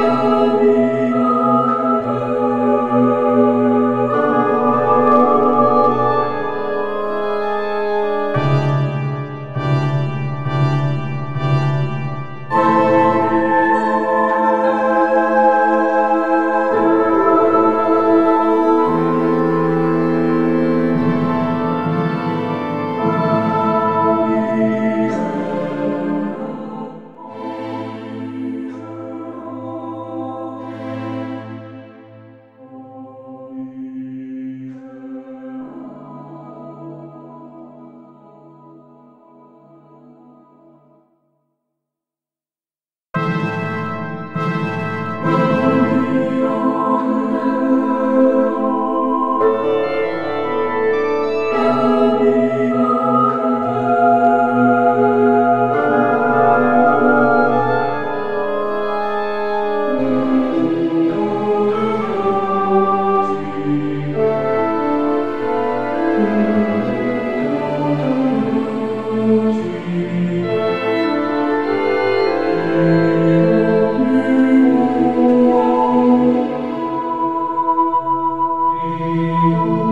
Amen. you